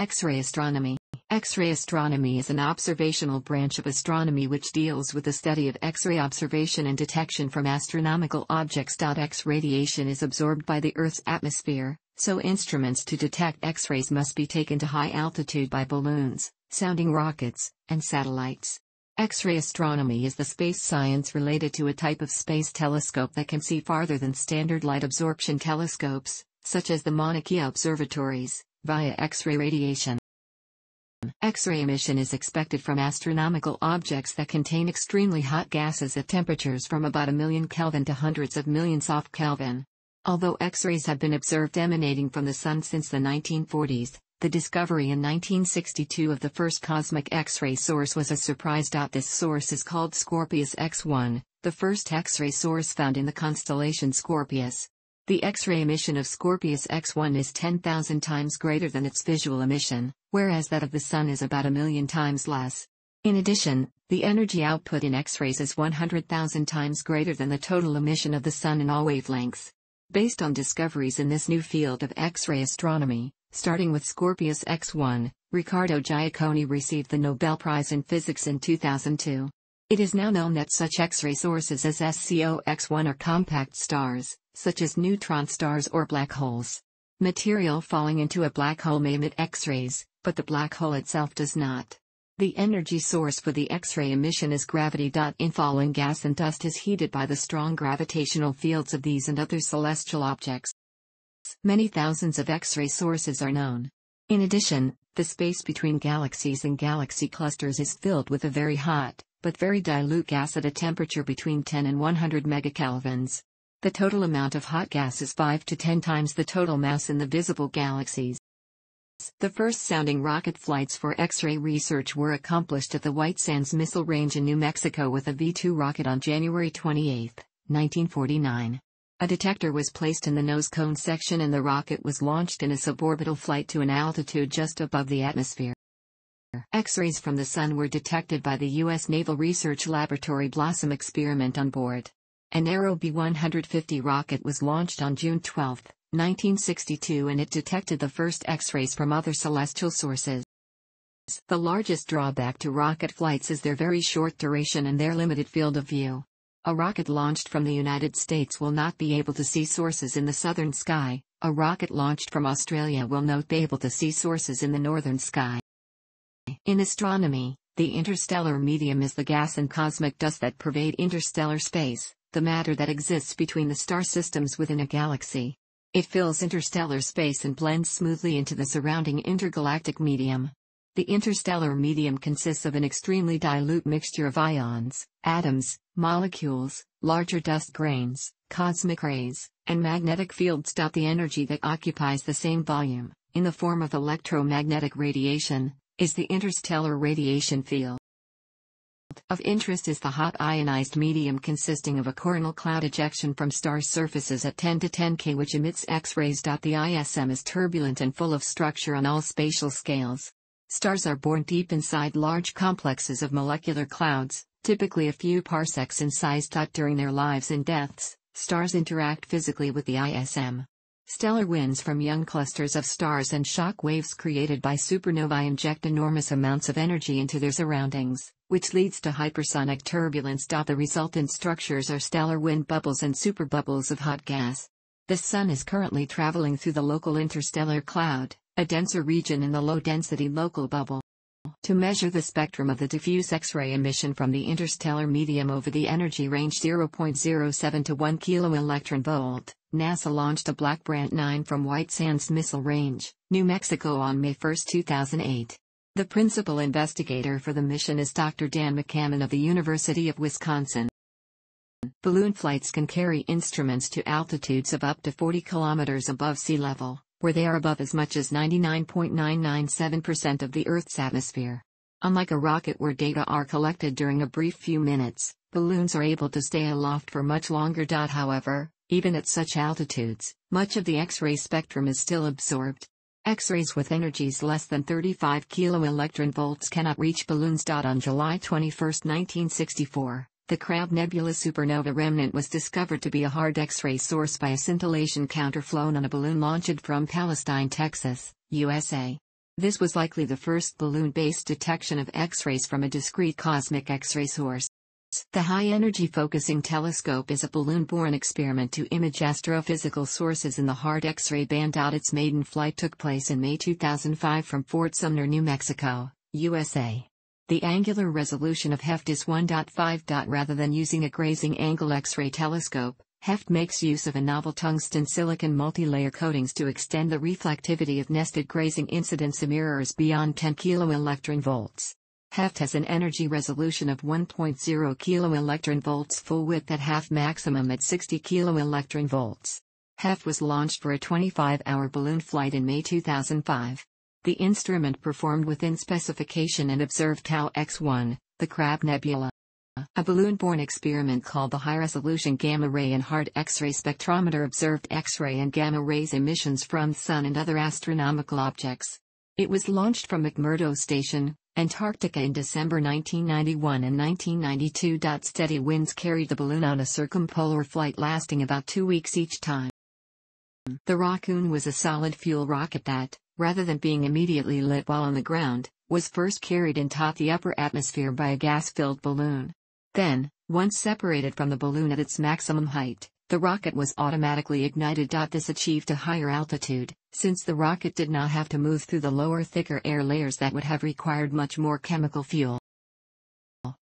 X-ray astronomy. X-ray astronomy is an observational branch of astronomy which deals with the study of X-ray observation and detection from astronomical objects. X radiation is absorbed by the Earth's atmosphere, so instruments to detect X-rays must be taken to high altitude by balloons, sounding rockets, and satellites. X-ray astronomy is the space science related to a type of space telescope that can see farther than standard light absorption telescopes, such as the Mauna Kea observatories, via X-ray radiation. X-ray emission is expected from astronomical objects that contain extremely hot gases at temperatures from about a million Kelvin to hundreds of millions of Kelvin. Although X-rays have been observed emanating from the Sun since the 1940s, the discovery in 1962 of the first cosmic X-ray source was a surprise. This source is called Scorpius X1, the first X-ray source found in the constellation Scorpius. The X-ray emission of Scorpius X1 is 10,000 times greater than its visual emission, whereas that of the Sun is about a million times less. In addition, the energy output in X-rays is 100,000 times greater than the total emission of the Sun in all wavelengths. Based on discoveries in this new field of X-ray astronomy, starting with Scorpius X1, Riccardo Giacconi received the Nobel Prize in Physics in 2002. It is now known that such X-ray sources as SCO X1 are compact stars, such as neutron stars or black holes. Material falling into a black hole may emit X-rays, but the black hole itself does not. The energy source for the X-ray emission is gravity. In falling gas and dust is heated by the strong gravitational fields of these and other celestial objects. Many thousands of X-ray sources are known. In addition, the space between galaxies and galaxy clusters is filled with a very hot, but very dilute gas at a temperature between 10 and 100 megakelvins. The total amount of hot gas is 5 to 10 times the total mass in the visible galaxies. The first sounding rocket flights for X-ray research were accomplished at the White Sands Missile Range in New Mexico with a V-2 rocket on January 28, 1949. A detector was placed in the nose cone section and the rocket was launched in a suborbital flight to an altitude just above the atmosphere. X-rays from the Sun were detected by the U.S. Naval Research Laboratory Blossom experiment on board. An Aerobee 150 rocket was launched on June 12, 1962 and it detected the first X-rays from other celestial sources. The largest drawback to rocket flights is their very short duration and their limited field of view. A rocket launched from the United States will not be able to see sources in the southern sky, a rocket launched from Australia will not be able to see sources in the northern sky. In astronomy, the interstellar medium is the gas and cosmic dust that pervade interstellar space the matter that exists between the star systems within a galaxy. It fills interstellar space and blends smoothly into the surrounding intergalactic medium. The interstellar medium consists of an extremely dilute mixture of ions, atoms, molecules, larger dust grains, cosmic rays, and magnetic fields. The energy that occupies the same volume, in the form of electromagnetic radiation, is the interstellar radiation field. Of interest is the hot ionized medium consisting of a coronal cloud ejection from star surfaces at 10 to 10 K which emits X-rays. The ISM is turbulent and full of structure on all spatial scales. Stars are born deep inside large complexes of molecular clouds, typically a few parsecs in size. During their lives and deaths, stars interact physically with the ISM. Stellar winds from young clusters of stars and shock waves created by supernovae inject enormous amounts of energy into their surroundings, which leads to hypersonic turbulence. The resultant structures are stellar wind bubbles and superbubbles of hot gas. The Sun is currently traveling through the local interstellar cloud, a denser region in the low-density local bubble. To measure the spectrum of the diffuse X-ray emission from the interstellar medium over the energy range 0.07 to 1 kiloelectron volt, NASA launched a Black Brant 9 from White Sands Missile Range, New Mexico on May 1, 2008. The principal investigator for the mission is Dr. Dan McCammon of the University of Wisconsin. Balloon flights can carry instruments to altitudes of up to 40 kilometers above sea level, where they are above as much as 99.997% of the Earth's atmosphere. Unlike a rocket where data are collected during a brief few minutes, balloons are able to stay aloft for much longer. However, even at such altitudes, much of the X-ray spectrum is still absorbed. X-rays with energies less than 35 kiloelectron volts cannot reach balloons. On July 21, 1964, the Crab Nebula supernova remnant was discovered to be a hard X-ray source by a scintillation counter flown on a balloon launched from Palestine, Texas, USA. This was likely the first balloon-based detection of X-rays from a discrete cosmic X-ray source. The High Energy Focusing Telescope is a balloon-borne experiment to image astrophysical sources in the hard X-ray band. Out its maiden flight took place in May 2005 from Fort Sumner, New Mexico, USA. The angular resolution of HEFT is 1.5. Rather than using a grazing angle X-ray telescope, HEFT makes use of a novel tungsten silicon multi-layer coatings to extend the reflectivity of nested grazing incidence mirrors beyond 10 kV volts. HEFT has an energy resolution of 1.0 kV volts full width at half maximum at 60 kV volts. HEFT was launched for a 25-hour balloon flight in May 2005. The instrument performed within specification and observed Tau X1, the Crab Nebula. A balloon-borne experiment called the High-Resolution Gamma Ray and Hard X-ray Spectrometer observed X-ray and gamma rays emissions from the Sun and other astronomical objects. It was launched from McMurdo Station, Antarctica in December 1991 and 1992. Steady winds carried the balloon on a circumpolar flight lasting about two weeks each time. The Rockoon was a solid fuel rocket that, rather than being immediately lit while on the ground, was first carried into the upper atmosphere by a gas-filled balloon. Then, once separated from the balloon at its maximum height, the rocket was automatically ignited. This achieved a higher altitude, since the rocket did not have to move through the lower thicker air layers that would have required much more chemical fuel.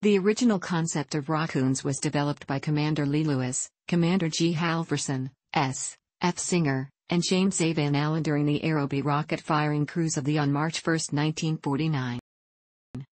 The original concept of rockoons was developed by Commander Lee Lewis, Commander G. Halvorsen, S. F. Singer, and James A. Van Allen during the Aerobee rocket firing cruise of the on March 1, 1949.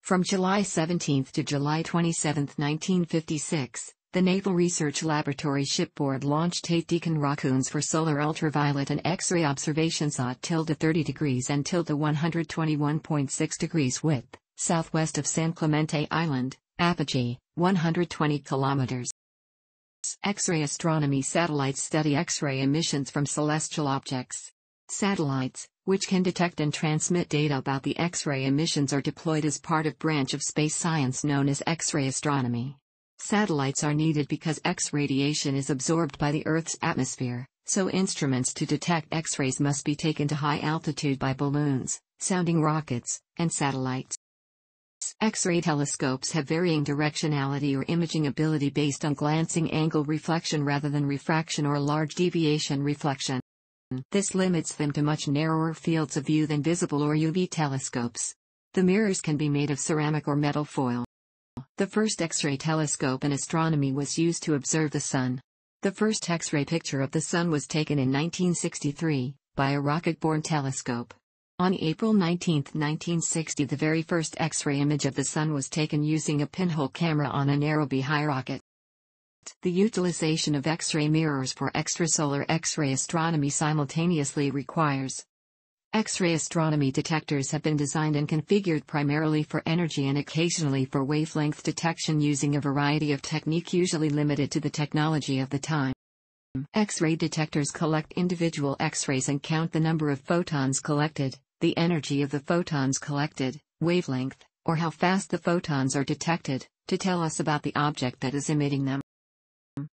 From July 17 to July 27, 1956, the Naval Research Laboratory shipboard launched eight Deacon Rockoons for solar ultraviolet and X-ray observations at tilde 30 degrees and tilde 121.6 degrees width, southwest of San Clemente Island, apogee, 120 kilometers. X-ray astronomy satellites study X-ray emissions from celestial objects. Satellites, which can detect and transmit data about the X-ray emissions are deployed as part of branch of space science known as X-ray astronomy. Satellites are needed because X radiation is absorbed by the Earth's atmosphere, so instruments to detect X-rays must be taken to high altitude by balloons, sounding rockets, and satellites. X-ray telescopes have varying directionality or imaging ability based on glancing angle reflection rather than refraction or large deviation reflection. This limits them to much narrower fields of view than visible or UV telescopes. The mirrors can be made of ceramic or metal foil. The first X-ray telescope in astronomy was used to observe the Sun. The first X-ray picture of the Sun was taken in 1963, by a rocket-borne telescope. On April 19, 1960 the very first X-ray image of the Sun was taken using a pinhole camera on an Aerobee high rocket. The utilization of X-ray mirrors for extrasolar X-ray astronomy simultaneously requires X-ray astronomy detectors have been designed and configured primarily for energy and occasionally for wavelength detection using a variety of technique usually limited to the technology of the time. X-ray detectors collect individual X-rays and count the number of photons collected the energy of the photons collected, wavelength, or how fast the photons are detected, to tell us about the object that is emitting them.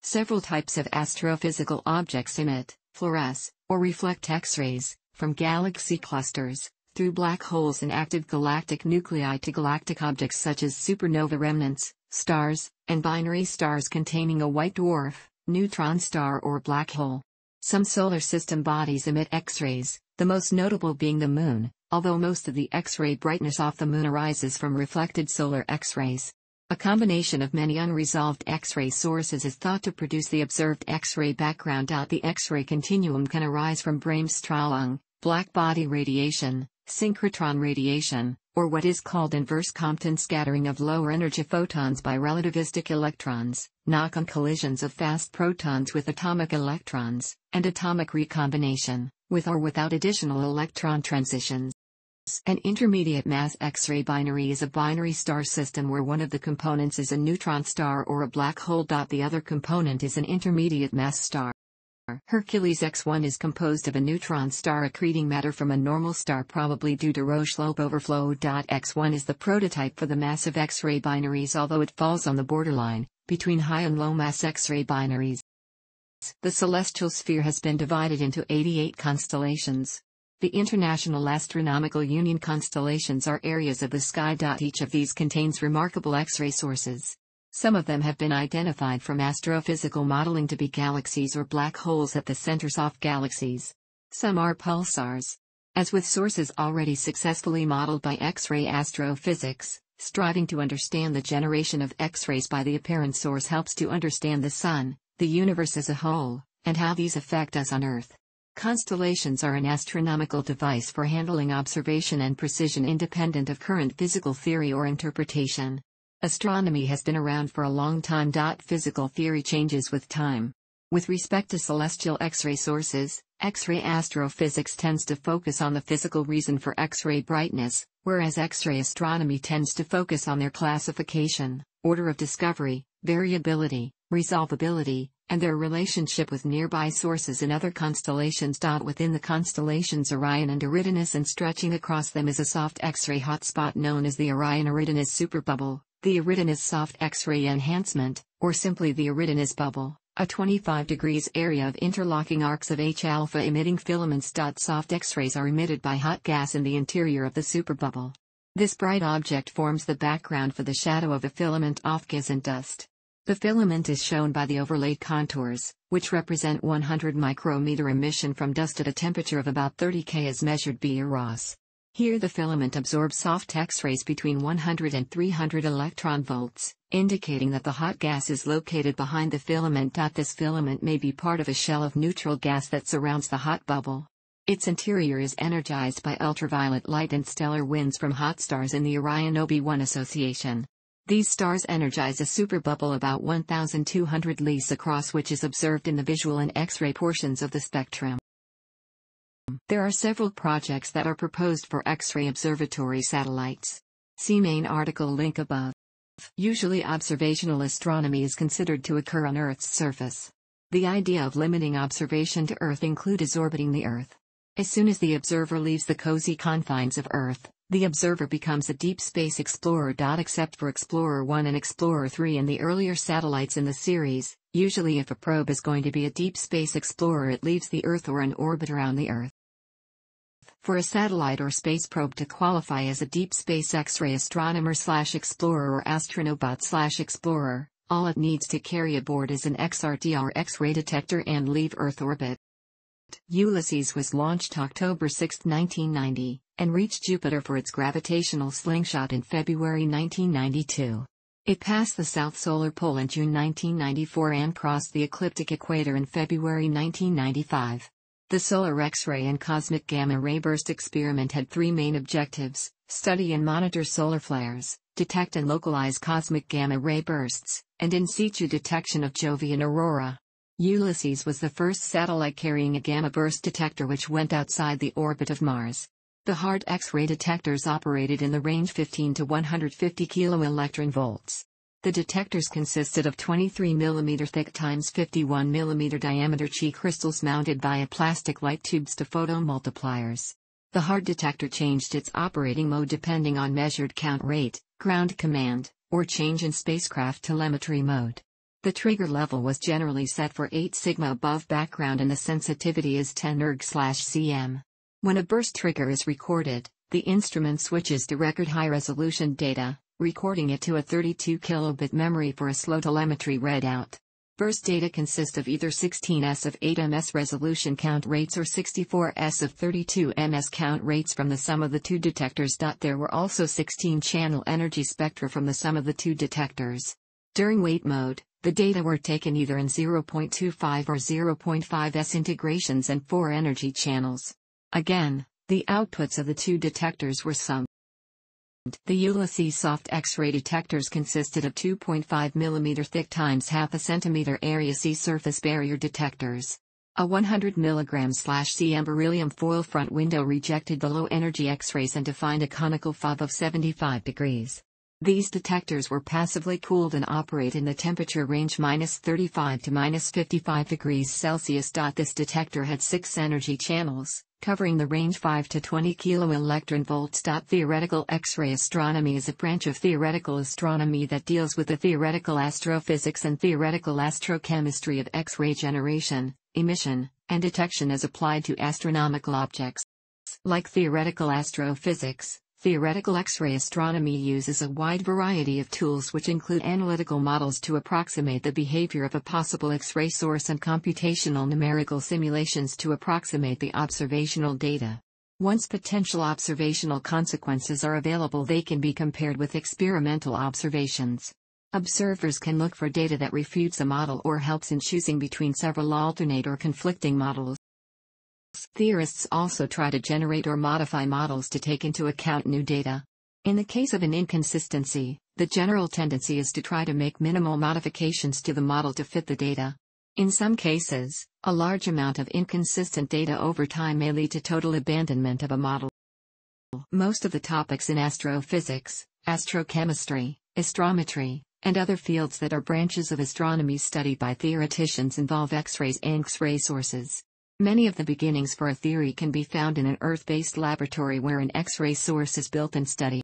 Several types of astrophysical objects emit, fluoresce, or reflect X-rays, from galaxy clusters, through black holes and active galactic nuclei to galactic objects such as supernova remnants, stars, and binary stars containing a white dwarf, neutron star or black hole. Some solar system bodies emit X-rays, the most notable being the Moon, although most of the X-ray brightness off the Moon arises from reflected solar X-rays. A combination of many unresolved X-ray sources is thought to produce the observed X-ray background. The X-ray continuum can arise from Bremsstrahlung, black body radiation, synchrotron radiation, or what is called inverse Compton scattering of lower energy photons by relativistic electrons, knock-on collisions of fast protons with atomic electrons, and atomic recombination with or without additional electron transitions. An intermediate mass X-ray binary is a binary star system where one of the components is a neutron star or a black hole. The other component is an intermediate mass star. Hercules X1 is composed of a neutron star accreting matter from a normal star probably due to Roche lobe overflow. X1 is the prototype for the massive X-ray binaries although it falls on the borderline between high and low mass X-ray binaries. The celestial sphere has been divided into 88 constellations. The International Astronomical Union constellations are areas of the sky. Each of these contains remarkable X-ray sources. Some of them have been identified from astrophysical modeling to be galaxies or black holes at the centers of galaxies. Some are pulsars. As with sources already successfully modeled by X-ray astrophysics, striving to understand the generation of X-rays by the apparent source helps to understand the Sun, the universe as a whole, and how these affect us on Earth. Constellations are an astronomical device for handling observation and precision independent of current physical theory or interpretation. Astronomy has been around for a long time. Physical theory changes with time. With respect to celestial X-ray sources, X-ray astrophysics tends to focus on the physical reason for X-ray brightness, whereas X-ray astronomy tends to focus on their classification, order of discovery, variability, resolvability, and their relationship with nearby sources in other constellations. Within the constellations Orion and Eridanus and stretching across them is a soft X-ray hotspot known as the Orion-Eridanus superbubble, the Eridanus soft X-ray enhancement, or simply the Eridanus bubble, a 25 degrees area of interlocking arcs of H-alpha emitting filaments. Soft X-rays are emitted by hot gas in the interior of the superbubble. This bright object forms the background for the shadow of a filament of gas and dust. The filament is shown by the overlaid contours, which represent 100 micrometer emission from dust at a temperature of about 30 K as measured by IRAS. Here the filament absorbs soft X-rays between 100 and 300 electron volts, indicating that the hot gas is located behind the filament. This filament may be part of a shell of neutral gas that surrounds the hot bubble. Its interior is energized by ultraviolet light and stellar winds from hot stars in the Orion OB1 association. These stars energize a superbubble about 1,200 lis across which is observed in the visual and X-ray portions of the spectrum. There are several projects that are proposed for X-ray observatory satellites. See main article link above. Usually observational astronomy is considered to occur on Earth's surface. The idea of limiting observation to Earth includes orbiting the Earth. As soon as the observer leaves the cozy confines of Earth, the observer becomes a deep space explorer. Except for Explorer 1 and Explorer 3 and the earlier satellites in the series, usually if a probe is going to be a deep space explorer it leaves the Earth or an orbit around the Earth. For a satellite or space probe to qualify as a deep space X-ray astronomer slash explorer or astronaut slash explorer, all it needs to carry aboard is an XRT or X-ray detector and leave Earth orbit. Ulysses was launched October 6, 1990, and reached Jupiter for its gravitational slingshot in February 1992. It passed the South Solar Pole in June 1994 and crossed the ecliptic equator in February 1995. The solar X-ray and cosmic gamma ray burst experiment had three main objectives, study and monitor solar flares, detect and localize cosmic gamma ray bursts, and in situ detection of Jovian aurora. Ulysses was the first satellite carrying a gamma burst detector which went outside the orbit of Mars. The hard X-ray detectors operated in the range 15 to 150 kilo-electron volts. The detectors consisted of 23 mm thick times 51 mm diameter Chi crystals mounted via plastic light tubes to photomultipliers. The hard detector changed its operating mode depending on measured count rate, ground command, or change in spacecraft telemetry mode. The trigger level was generally set for 8 sigma above background and the sensitivity is 10 erg/cm. When a burst trigger is recorded, the instrument switches to record high resolution data, recording it to a 32 kilobit memory for a slow telemetry readout. Burst data consist of either 16s of 8 ms resolution count rates or 64s of 32 ms count rates from the sum of the two detectors. There were also 16 channel energy spectra from the sum of the two detectors. During wait mode, the data were taken either in 0.25 or 0.5s integrations and 4 energy channels. Again, the outputs of the two detectors were summed. The Ulysses soft X-ray detectors consisted of 2.5 mm thick times half a centimeter area C surface barrier detectors. A 100 mg cm beryllium foil front window rejected the low energy X-rays and defined a conical fob of 75 degrees. These detectors were passively cooled and operate in the temperature range minus 35 to minus 55 degrees Celsius. This detector had six energy channels, covering the range 5 to 20 kilo-electron volts. Theoretical X-ray astronomy is a branch of theoretical astronomy that deals with the theoretical astrophysics and theoretical astrochemistry of X-ray generation, emission, and detection as applied to astronomical objects. Like theoretical astrophysics, theoretical X-ray astronomy uses a wide variety of tools which include analytical models to approximate the behavior of a possible X-ray source and computational numerical simulations to approximate the observational data. Once potential observational consequences are available they can be compared with experimental observations. Observers can look for data that refutes a model or helps in choosing between several alternate or conflicting models. Theorists also try to generate or modify models to take into account new data. In the case of an inconsistency, the general tendency is to try to make minimal modifications to the model to fit the data. In some cases, a large amount of inconsistent data over time may lead to total abandonment of a model. Most of the topics in astrophysics, astrochemistry, astrometry, and other fields that are branches of astronomy studied by theoreticians involve X-rays and X-ray sources. Many of the beginnings for a theory can be found in an Earth-based laboratory where an X-ray source is built and studied.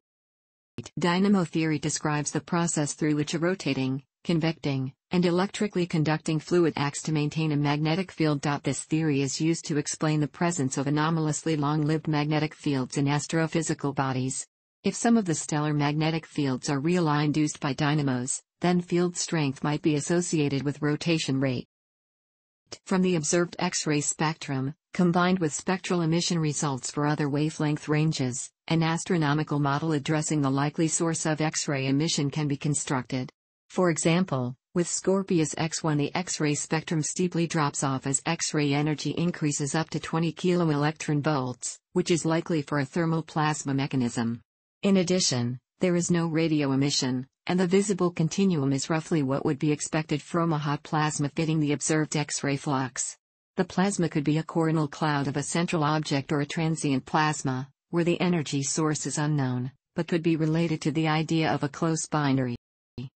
Dynamo theory describes the process through which a rotating, convecting, and electrically conducting fluid acts to maintain a magnetic field. This theory is used to explain the presence of anomalously long-lived magnetic fields in astrophysical bodies. If some of the stellar magnetic fields are realigned induced by dynamos, then field strength might be associated with rotation rate. From the observed X-ray spectrum, combined with spectral emission results for other wavelength ranges, an astronomical model addressing the likely source of X-ray emission can be constructed. For example, with Scorpius X1 the X-ray spectrum steeply drops off as X-ray energy increases up to 20 keV, volts, which is likely for a thermal plasma mechanism. In addition, there is no radio emission, and the visible continuum is roughly what would be expected from a hot plasma fitting the observed X-ray flux. The plasma could be a coronal cloud of a central object or a transient plasma, where the energy source is unknown, but could be related to the idea of a close binary.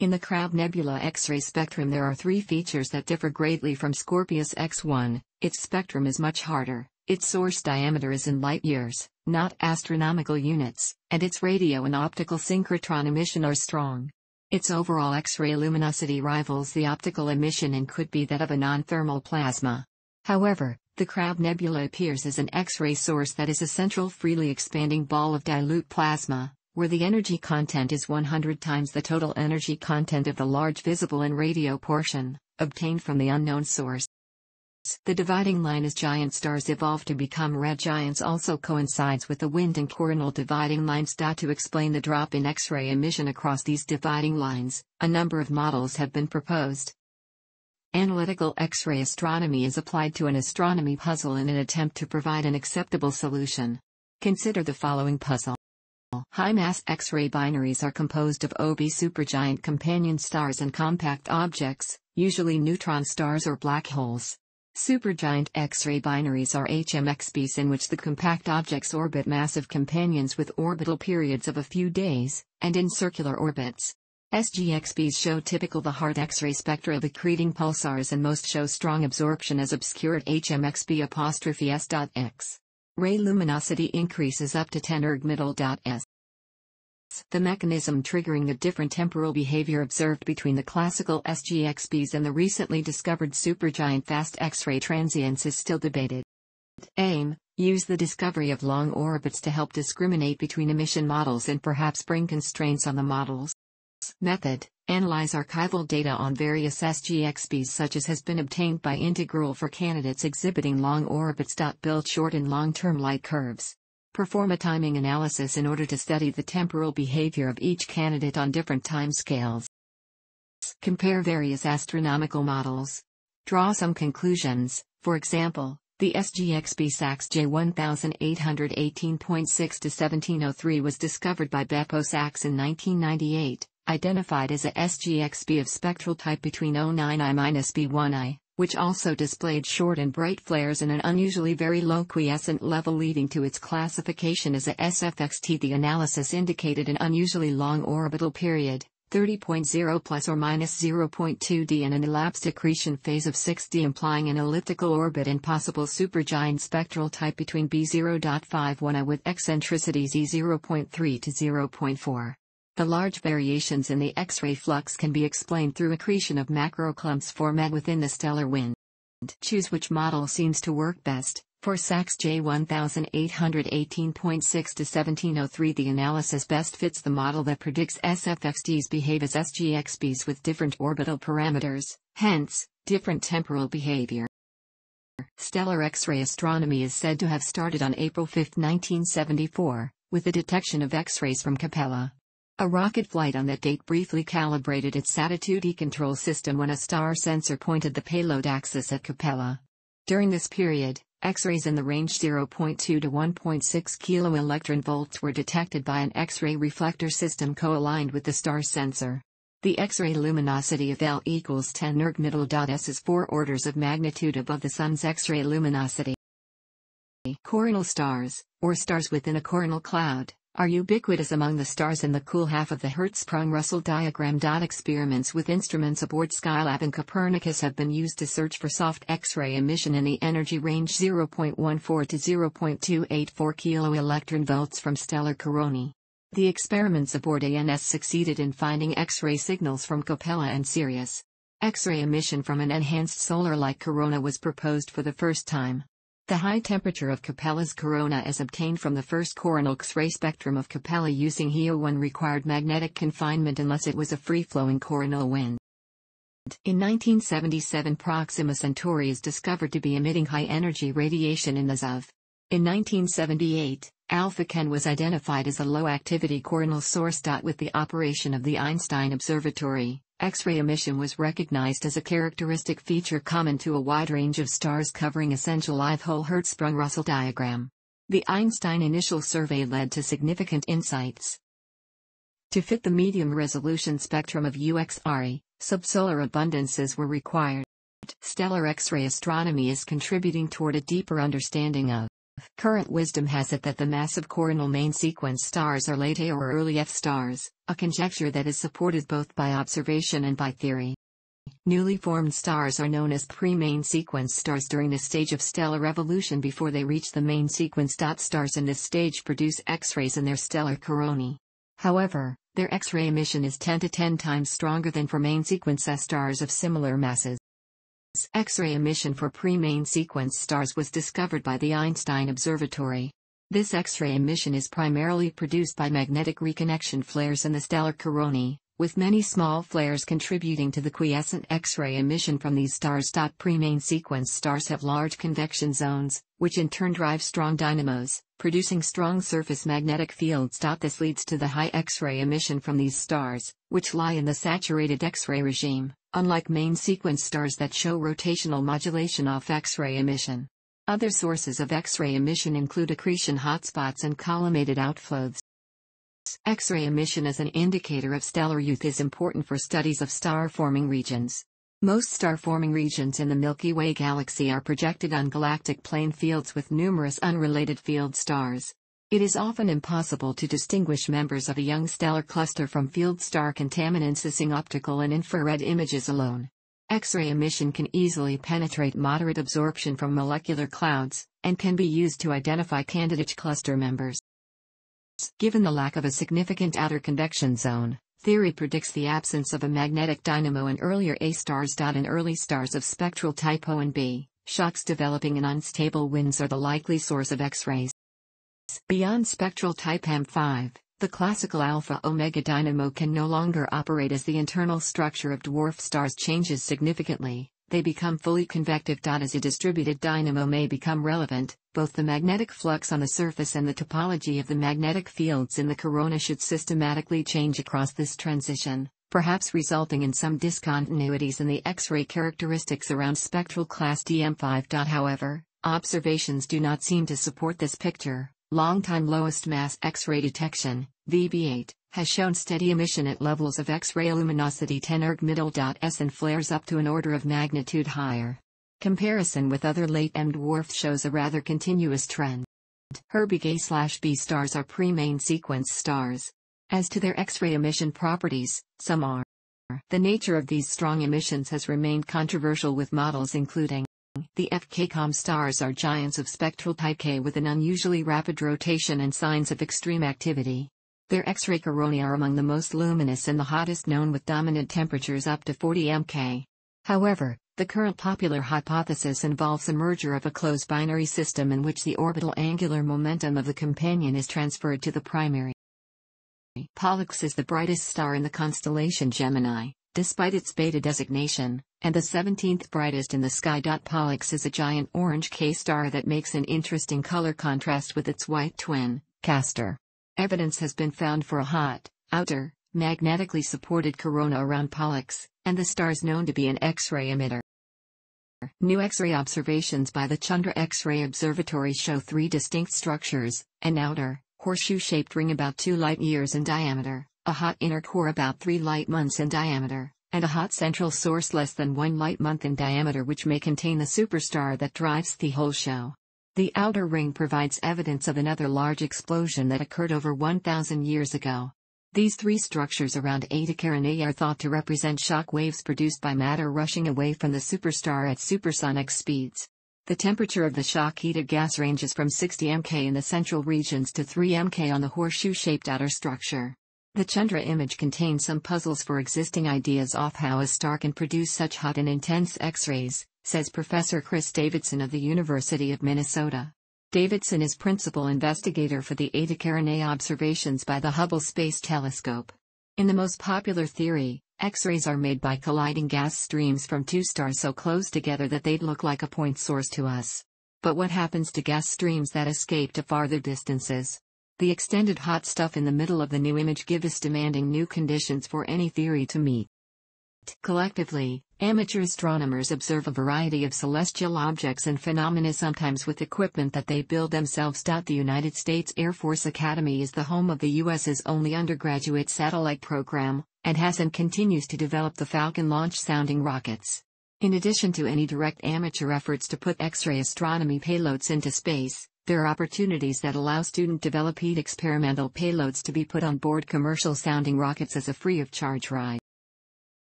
In the Crab Nebula X-ray spectrum there are three features that differ greatly from Scorpius X1, its spectrum is much harder, its source diameter is in light years, not astronomical units, and its radio and optical synchrotron emission are strong. Its overall X-ray luminosity rivals the optical emission and could be that of a non-thermal plasma. However, the Crab Nebula appears as an X-ray source that is a central freely expanding ball of dilute plasma, where the energy content is 100 times the total energy content of the large visible and radio portion, obtained from the unknown source. The dividing line as giant stars evolve to become red giants also coincides with the wind and coronal dividing lines. To explain the drop in X-ray emission across these dividing lines, a number of models have been proposed. Analytical X-ray astronomy is applied to an astronomy puzzle in an attempt to provide an acceptable solution. Consider the following puzzle. High-mass X-ray binaries are composed of OB supergiant companion stars and compact objects, usually neutron stars or black holes. Supergiant X-ray binaries are HMXBs in which the compact objects orbit massive companions with orbital periods of a few days, and in circular orbits. SGXBs show typical the hard X-ray spectra of accreting pulsars and most show strong absorption as obscured HMXB S.X. Ray luminosity increases up to 10 erg middle.s. The mechanism triggering the different temporal behavior observed between the classical SGXBs and the recently discovered supergiant fast X-ray transients is still debated. Aim, use the discovery of long orbits to help discriminate between emission models and perhaps bring constraints on the models. Method Analyze archival data on various SGXBs such as has been obtained by integral for candidates exhibiting long orbits. Build short and long-term light curves. Perform a timing analysis in order to study the temporal behavior of each candidate on different time scales. Compare various astronomical models. Draw some conclusions, for example, the SGXB SAX J1818.6 to 1703 was discovered by BeppoSAX in 1998 identified as a SGXB of spectral type between 09I-B1I, which also displayed short and bright flares in an unusually very low quiescent level leading to its classification as a SFXT. The analysis indicated an unusually long orbital period, 30.0 plus or minus 0.2 d and an elapsed accretion phase of 6d implying an elliptical orbit and possible supergiant spectral type between B0.51 I with eccentricities E0.3 to 0.4. The large variations in the X-ray flux can be explained through accretion of macroclumps formed within the stellar wind. Choose which model seems to work best. For SAX J1818.6 to 1703 the analysis best fits the model that predicts SFXTs behave as SGXBs with different orbital parameters, hence, different temporal behavior. Stellar X-ray astronomy is said to have started on April 5, 1974, with the detection of X-rays from Capella. A rocket flight on that date briefly calibrated its Attitude control system when a star sensor pointed the payload axis at Capella. During this period, X-rays in the range 0.2 to 1.6 kiloelectron volts were detected by an X-ray reflector system co-aligned with the star sensor. The X-ray luminosity of L equals 10 erg middle. dot S is 4 orders of magnitude above the Sun's X-ray luminosity. Coronal stars, or stars within a coronal cloud, are ubiquitous among the stars in the cool half of the Hertzsprung-Russell diagram. Experiments with instruments aboard Skylab and Copernicus have been used to search for soft X-ray emission in the energy range 0.14 to 0.284 keV volts from stellar coronae. The experiments aboard ANS succeeded in finding X-ray signals from Capella and Sirius. X-ray emission from an enhanced solar-like corona was proposed for the first time. The high temperature of Capella's corona as obtained from the first coronal X-ray spectrum of Capella using HEO1 required magnetic confinement unless it was a free-flowing coronal wind. In 1977 Proxima Centauri is discovered to be emitting high-energy radiation in the ZOV. In 1978, Alpha Cen was identified as a low-activity coronal source. With the operation of the Einstein Observatory, X-ray emission was recognized as a characteristic feature common to a wide range of stars covering essential live-hole Hertzsprung-Russell diagram. The Einstein initial survey led to significant insights. To fit the medium-resolution spectrum of UX Ari, subsolar abundances were required. Stellar X-ray astronomy is contributing toward a deeper understanding of Current wisdom has it that the massive coronal main sequence stars are late A or early F stars, a conjecture that is supported both by observation and by theory. Newly formed stars are known as pre-main sequence stars during this stage of stellar evolution before they reach the main sequence. Stars in this stage produce X-rays in their stellar coronae. However, their X-ray emission is 10 to 10 times stronger than for main sequence S stars of similar masses. X-ray emission for pre-main sequence stars was discovered by the Einstein Observatory. This X-ray emission is primarily produced by magnetic reconnection flares in the stellar coronae, with many small flares contributing to the quiescent X-ray emission from these stars. Pre-main sequence stars have large convection zones, which in turn drive strong dynamos, producing strong surface magnetic fields. This leads to the high X-ray emission from these stars, which lie in the saturated X-ray regime unlike main sequence stars that show rotational modulation off X-ray emission. Other sources of X-ray emission include accretion hotspots and collimated outflows. X-ray emission as an indicator of stellar youth is important for studies of star-forming regions. Most star-forming regions in the Milky Way galaxy are projected on galactic plane fields with numerous unrelated field stars. It is often impossible to distinguish members of a young stellar cluster from field star contaminants using optical and infrared images alone. X-ray emission can easily penetrate moderate absorption from molecular clouds, and can be used to identify candidate cluster members. Given the lack of a significant outer convection zone, theory predicts the absence of a magnetic dynamo in earlier A stars. In early stars of spectral type O and B, shocks developing in unstable winds are the likely source of X-rays. Beyond spectral type M5, the classical alpha-omega dynamo can no longer operate as the internal structure of dwarf stars changes significantly, they become fully convective. As a distributed dynamo may become relevant, both the magnetic flux on the surface and the topology of the magnetic fields in the corona should systematically change across this transition, perhaps resulting in some discontinuities in the X-ray characteristics around spectral class DM5. However, observations do not seem to support this picture. Long-time lowest mass X-ray detection, VB8, has shown steady emission at levels of X-ray luminosity 10 erg middle. S and flares up to an order of magnitude higher. Comparison with other late M dwarfs shows a rather continuous trend. Herbig–B stars are pre-main sequence stars. As to their X-ray emission properties, some are. The nature of these strong emissions has remained controversial with models including the FK-COM stars are giants of spectral type K with an unusually rapid rotation and signs of extreme activity. Their X-ray coronae are among the most luminous and the hottest known with dominant temperatures up to 40 mK. However, The current popular hypothesis involves a merger of a closed binary system in which the orbital angular momentum of the companion is transferred to the primary. Pollux is the brightest star in the constellation Gemini, despite its beta designation, and the 17th brightest in the sky. Pollux is a giant orange K star that makes an interesting color contrast with its white twin, Castor. Evidence has been found for a hot, outer, magnetically supported corona around Pollux, and the star is known to be an X-ray emitter. New X-ray observations by the Chandra X-ray Observatory show three distinct structures, an outer, horseshoe-shaped ring about 2 light-years in diameter, a hot inner core about 3 light-months in diameter, and a hot central source less than 1 light-month in diameter which may contain the superstar that drives the whole show. The outer ring provides evidence of another large explosion that occurred over 1,000 years ago. These three structures around Eta Carinae are thought to represent shock waves produced by matter rushing away from the superstar at supersonic speeds. The temperature of the shock-heated gas ranges from 60 mK in the central regions to 3 mK on the horseshoe-shaped outer structure. The Chandra image contains some puzzles for existing ideas of how a star can produce such hot and intense X-rays, says Professor Kris Davidson of the University of Minnesota. Davidson is principal investigator for the Eta Carinae observations by the Hubble Space Telescope. In the most popular theory, X-rays are made by colliding gas streams from two stars so close together that they'd look like a point source to us. But what happens to gas streams that escape to farther distances? The extended hot stuff in the middle of the new image gives us demanding new conditions for any theory to meet. Collectively, amateur astronomers observe a variety of celestial objects and phenomena sometimes with equipment that they build themselves. The United States Air Force Academy is the home of the U.S.'s only undergraduate satellite program, and has and continues to develop the Falcon launch sounding rockets. In addition to any direct amateur efforts to put X-ray astronomy payloads into space, there are opportunities that allow student-developed experimental payloads to be put on board commercial sounding rockets as a free of charge ride.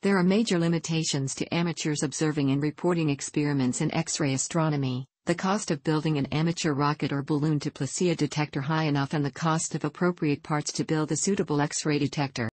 There are major limitations to amateurs observing and reporting experiments in X-ray astronomy, the cost of building an amateur rocket or balloon to place a detector high enough and the cost of appropriate parts to build a suitable X-ray detector.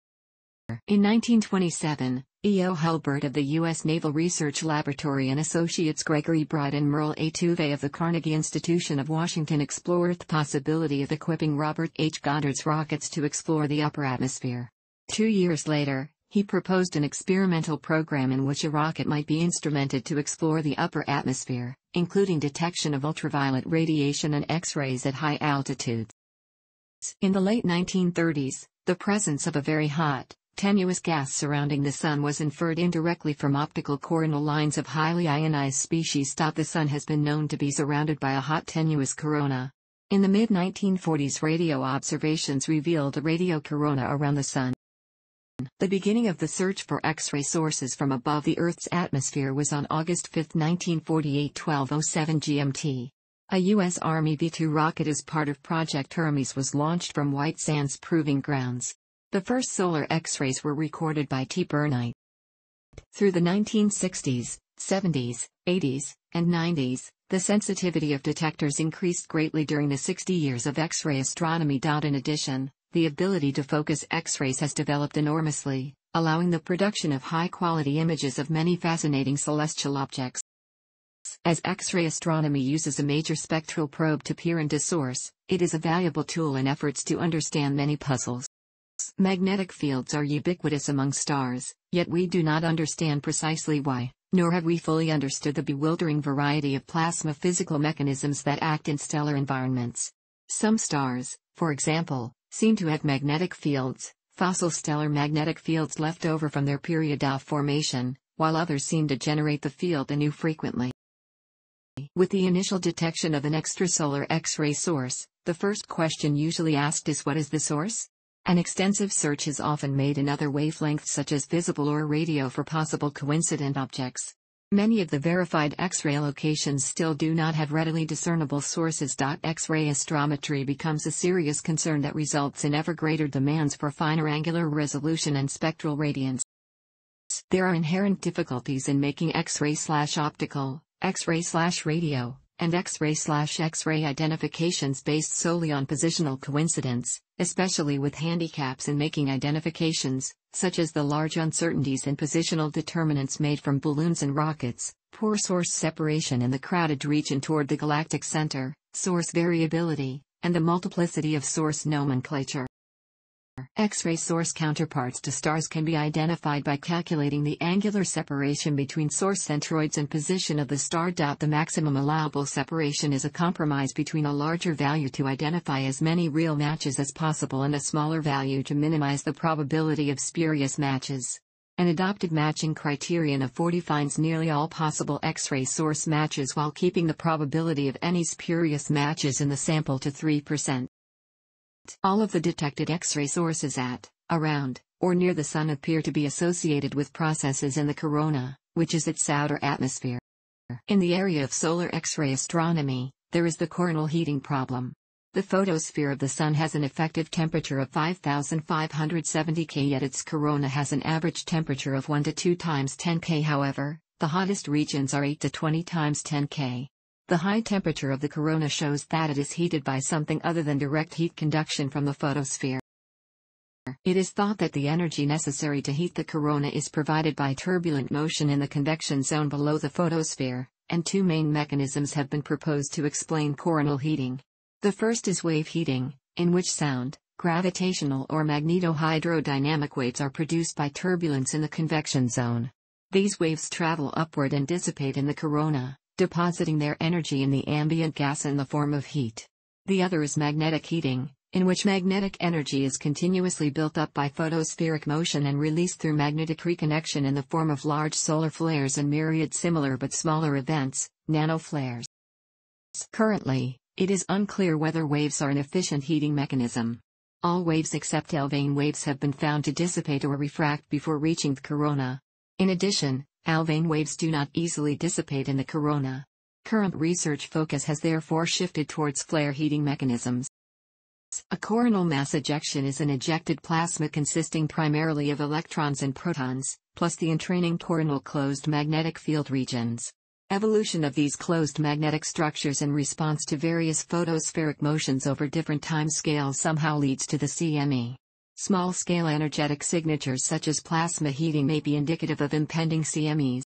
In 1927, E.O. Hulbert of the U.S. Naval Research Laboratory and associates Gregory Breit and Merle A. Tuve of the Carnegie Institution of Washington explored the possibility of equipping Robert H. Goddard's rockets to explore the upper atmosphere. Two years later, he proposed an experimental program in which a rocket might be instrumented to explore the upper atmosphere, including detection of ultraviolet radiation and X-rays at high altitudes. In the late 1930s, the presence of a very hot, tenuous gas surrounding the Sun was inferred indirectly from optical coronal lines of highly ionized species. The Sun has been known to be surrounded by a hot tenuous corona. In the mid-1940s radio observations revealed a radio corona around the Sun. The beginning of the search for X-ray sources from above the Earth's atmosphere was on August 5, 1948 1207 GMT. A U.S. Army V-2 rocket as part of Project Hermes was launched from White Sands Proving Grounds. The first solar X-rays were recorded by T. Burnight. Through the 1960s, 70s, 80s, and 90s, the sensitivity of detectors increased greatly during the 60 years of X-ray astronomy. In addition, the ability to focus X-rays has developed enormously, allowing the production of high-quality images of many fascinating celestial objects. As X-ray astronomy uses a major spectral probe to peer into source, it is a valuable tool in efforts to understand many puzzles. Magnetic fields are ubiquitous among stars, yet we do not understand precisely why, nor have we fully understood the bewildering variety of plasma physical mechanisms that act in stellar environments. Some stars, for example, seem to have magnetic fields, fossil stellar magnetic fields left over from their period of formation, while others seem to generate the field anew frequently. With the initial detection of an extrasolar X-ray source, the first question usually asked is what is the source? An extensive search is often made in other wavelengths such as visible or radio for possible coincident objects. Many of the verified X-ray locations still do not have readily discernible sources. X-ray astrometry becomes a serious concern that results in ever greater demands for finer angular resolution and spectral radiance. There are inherent difficulties in making X-ray slash optical, X-ray slash radio, and X-ray slash X-ray identifications based solely on positional coincidence, especially with handicaps in making identifications, such as the large uncertainties in positional determinants made from balloons and rockets, poor source separation in the crowded region toward the galactic center, source variability, and the multiplicity of source nomenclature. X-ray source counterparts to stars can be identified by calculating the angular separation between source centroids and position of the star. The maximum allowable separation is a compromise between a larger value to identify as many real matches as possible and a smaller value to minimize the probability of spurious matches. An adopted matching criterion of 40 finds nearly all possible X-ray source matches while keeping the probability of any spurious matches in the sample to 3%. All of the detected X-ray sources at, around, or near the Sun appear to be associated with processes in the corona, which is its outer atmosphere. In the area of solar X-ray astronomy, there is the coronal heating problem. The photosphere of the Sun has an effective temperature of 5570 K yet its corona has an average temperature of 1 to 2 times 10 K however, the hottest regions are 8 to 20 times 10 K. The high temperature of the corona shows that it is heated by something other than direct heat conduction from the photosphere. It is thought that the energy necessary to heat the corona is provided by turbulent motion in the convection zone below the photosphere, and two main mechanisms have been proposed to explain coronal heating. The first is wave heating, in which sound, gravitational or magneto-hydrodynamic waves are produced by turbulence in the convection zone. These waves travel upward and dissipate in the corona, depositing their energy in the ambient gas in the form of heat. The other is magnetic heating, in which magnetic energy is continuously built up by photospheric motion and released through magnetic reconnection in the form of large solar flares and myriad similar but smaller events, nanoflares. Currently, it is unclear whether waves are an efficient heating mechanism. All waves except Alfvén waves have been found to dissipate or refract before reaching the corona. In addition, Alfvén waves do not easily dissipate in the corona. Current research focus has therefore shifted towards flare heating mechanisms. A coronal mass ejection is an ejected plasma consisting primarily of electrons and protons, plus the entraining coronal closed magnetic field regions. Evolution of these closed magnetic structures in response to various photospheric motions over different time scales somehow leads to the CME. Small-scale energetic signatures such as plasma heating may be indicative of impending CMEs.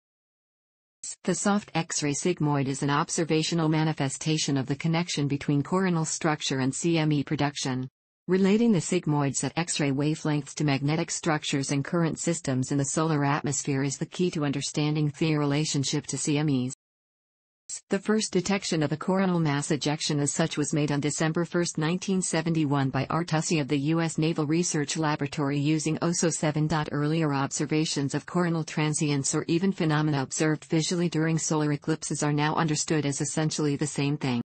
The soft X-ray sigmoid is an observational manifestation of the connection between coronal structure and CME production. Relating the sigmoids at X-ray wavelengths to magnetic structures and current systems in the solar atmosphere is the key to understanding the relationship to CMEs. The first detection of a coronal mass ejection as such was made on December 1, 1971 by R. Tousey of the U.S. Naval Research Laboratory using OSO 7. Earlier observations of coronal transients or even phenomena observed visually during solar eclipses are now understood as essentially the same thing.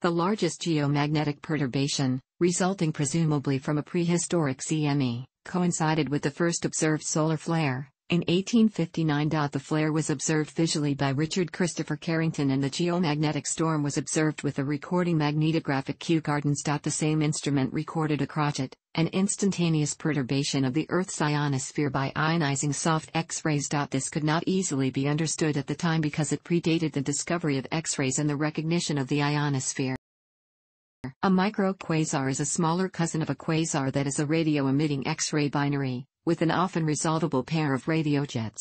The largest geomagnetic perturbation, resulting presumably from a prehistoric CME, coincided with the first observed solar flare, in 1859. The flare was observed visually by Richard Christopher Carrington and the geomagnetic storm was observed with a recording magnetographic Kew Gardens. The same instrument recorded a crotchet, an instantaneous perturbation of the Earth's ionosphere by ionizing soft X-rays. This could not easily be understood at the time because it predated the discovery of X-rays and the recognition of the ionosphere. A microquasar is a smaller cousin of a quasar that is a radio-emitting X-ray binary with an often resolvable pair of radiojets.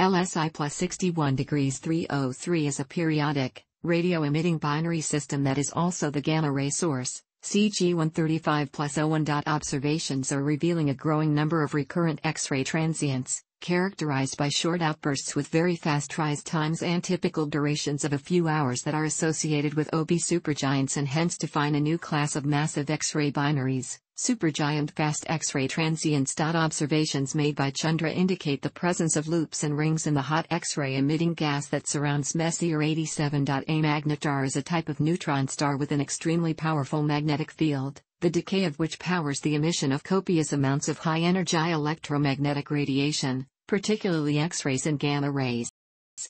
LSI plus 61 degrees 303 is a periodic, radio-emitting binary system that is also the gamma-ray source. CG 135 plus 01. Observations are revealing a growing number of recurrent X-ray transients, characterized by short outbursts with very fast rise times and typical durations of a few hours that are associated with OB supergiants and hence define a new class of massive X-ray binaries. Supergiant fast X-ray transients. Observations made by Chandra indicate the presence of loops and rings in the hot X-ray emitting gas that surrounds Messier 87. A magnetar is a type of neutron star with an extremely powerful magnetic field, the decay of which powers the emission of copious amounts of high-energy electromagnetic radiation, particularly X-rays and gamma rays.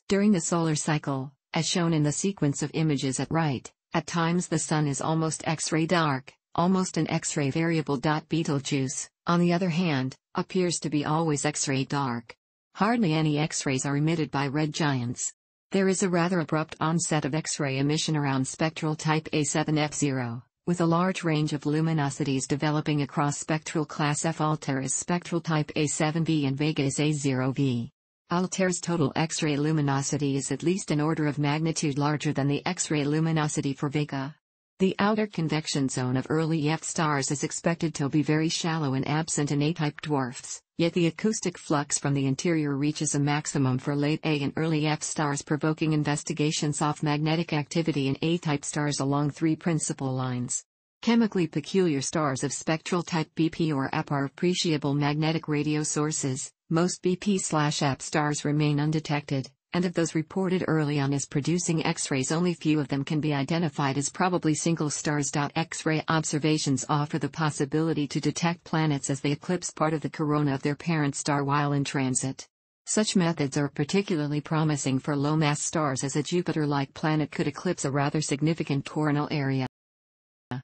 During the solar cycle, as shown in the sequence of images at right, at times the Sun is almost X-ray dark, almost an X-ray variable. Betelgeuse, on the other hand, appears to be always X-ray dark. Hardly any X-rays are emitted by red giants. There is a rather abrupt onset of X-ray emission around spectral type A7F0, with a large range of luminosities developing across spectral class F. Altair is spectral type A7v and Vega is A0v. Altair's total X-ray luminosity is at least an order of magnitude larger than the X-ray luminosity for Vega. The outer convection zone of early F stars is expected to be very shallow and absent in A-type dwarfs, yet the acoustic flux from the interior reaches a maximum for late A and early F stars provoking investigations of magnetic activity in A-type stars along three principal lines. Chemically peculiar stars of spectral type BP or AP are appreciable magnetic radio sources, most BP-AP stars remain undetected, and of those reported early on as producing X-rays only few of them can be identified as probably single stars. X-ray observations offer the possibility to detect planets as they eclipse part of the corona of their parent star while in transit. Such methods are particularly promising for low-mass stars as a Jupiter-like planet could eclipse a rather significant coronal area.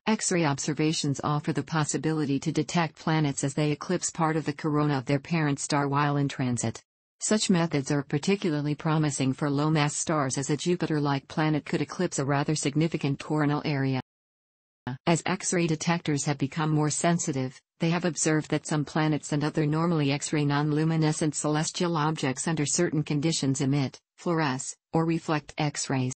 X-ray observations offer the possibility to detect planets as they eclipse part of the corona of their parent star while in transit. Such methods are particularly promising for low-mass stars as a Jupiter-like planet could eclipse a rather significant coronal area. As X-ray detectors have become more sensitive, they have observed that some planets and other normally X-ray non-luminescent celestial objects under certain conditions emit, fluoresce, or reflect X-rays.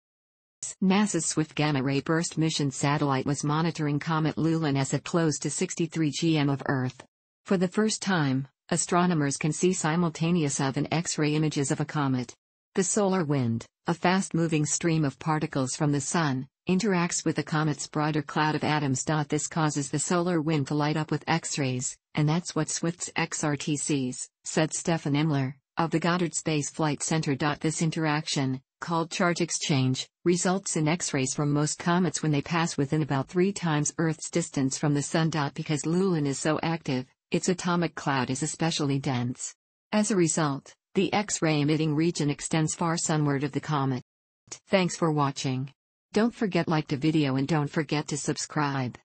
NASA's Swift Gamma Ray Burst mission satellite was monitoring comet Lulin as it closed to 63 GM of Earth. For the first time, astronomers can see simultaneous of and X-ray images of a comet. The solar wind, a fast-moving stream of particles from the Sun, interacts with the comet's broader cloud of atoms. This causes the solar wind to light up with X-rays, and that's what Swift's XRT sees, said Stefan Immler, of the Goddard Space Flight Center. This interaction, called charge exchange, results in X-rays from most comets when they pass within about three times Earth's distance from the Sun. Because Lulin is so active, its atomic cloud is especially dense. As a result, the X-ray emitting region extends far sunward of the comet. Thanks for watching. Don't forget like the video and don't forget to subscribe.